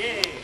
Yay.